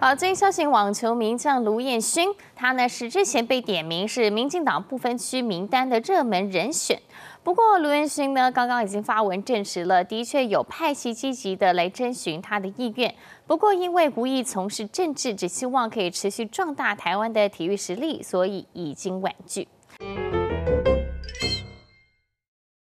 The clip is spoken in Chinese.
好最新消息网球名将卢彦勋他呢是之前被点名是民进党不分区名单的热门人选。不过卢彦勋呢刚刚已经发文证实了的确有派系积极的来征询他的意愿。不过因为无意从事政治只希望可以持续壮大台湾的体育实力所以已经婉拒。